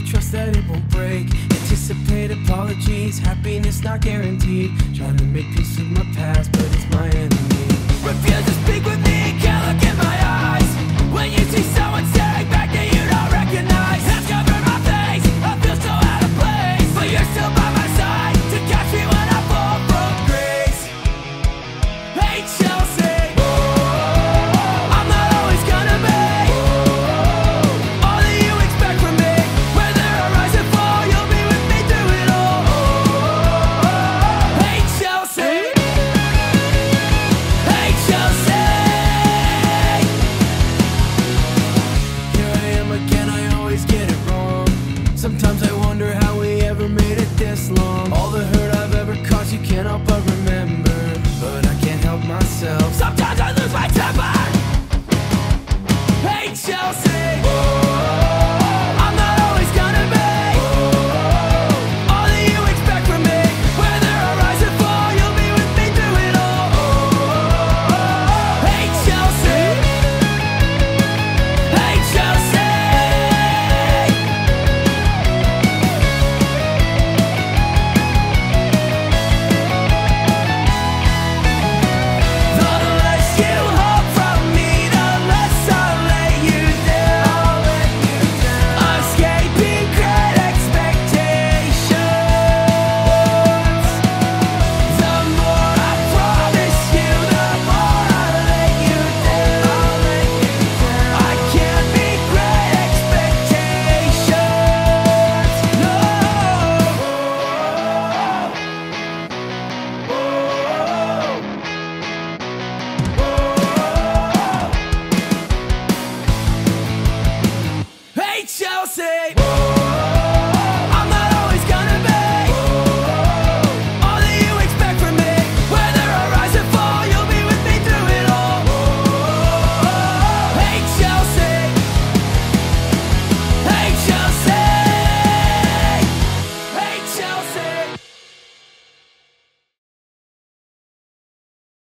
a trust that it won't break. Anticipate apologies, happiness not guaranteed. Trying to make peace with my past, but it's my enemy. Sometimes I wonder how we ever made it this long. say.